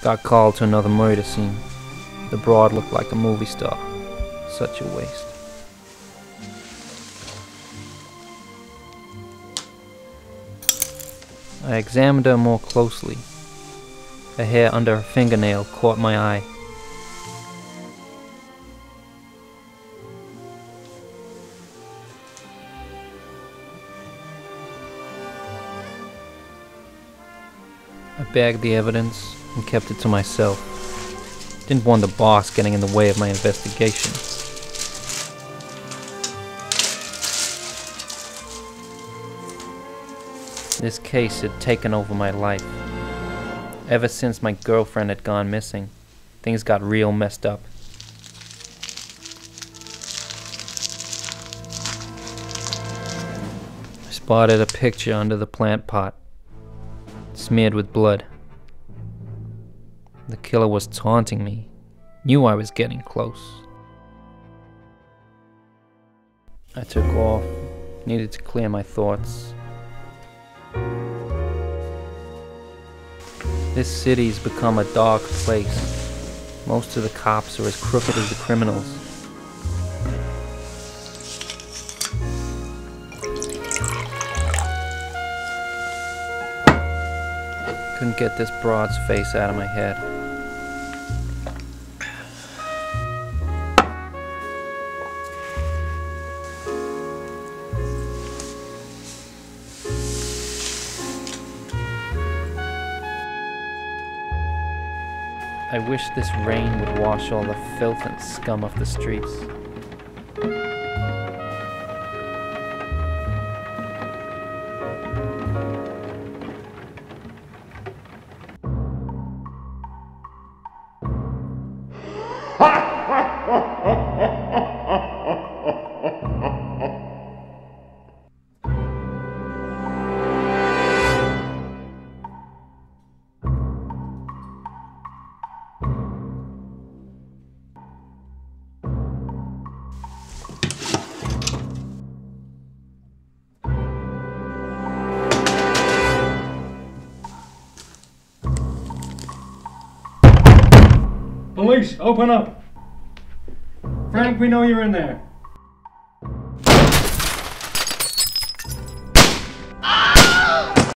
Got called to another murder scene. The broad looked like a movie star. Such a waste. I examined her more closely. The hair under her fingernail caught my eye. I bagged the evidence and kept it to myself. Didn't want the boss getting in the way of my investigation. This case had taken over my life. Ever since my girlfriend had gone missing, things got real messed up. I spotted a picture under the plant pot, smeared with blood. The killer was taunting me, knew I was getting close. I took off, needed to clear my thoughts. This city's become a dark place. Most of the cops are as crooked as the criminals. Couldn't get this broad's face out of my head. I wish this rain would wash all the filth and scum off the streets. Police, open up! Frank, we know you're in there.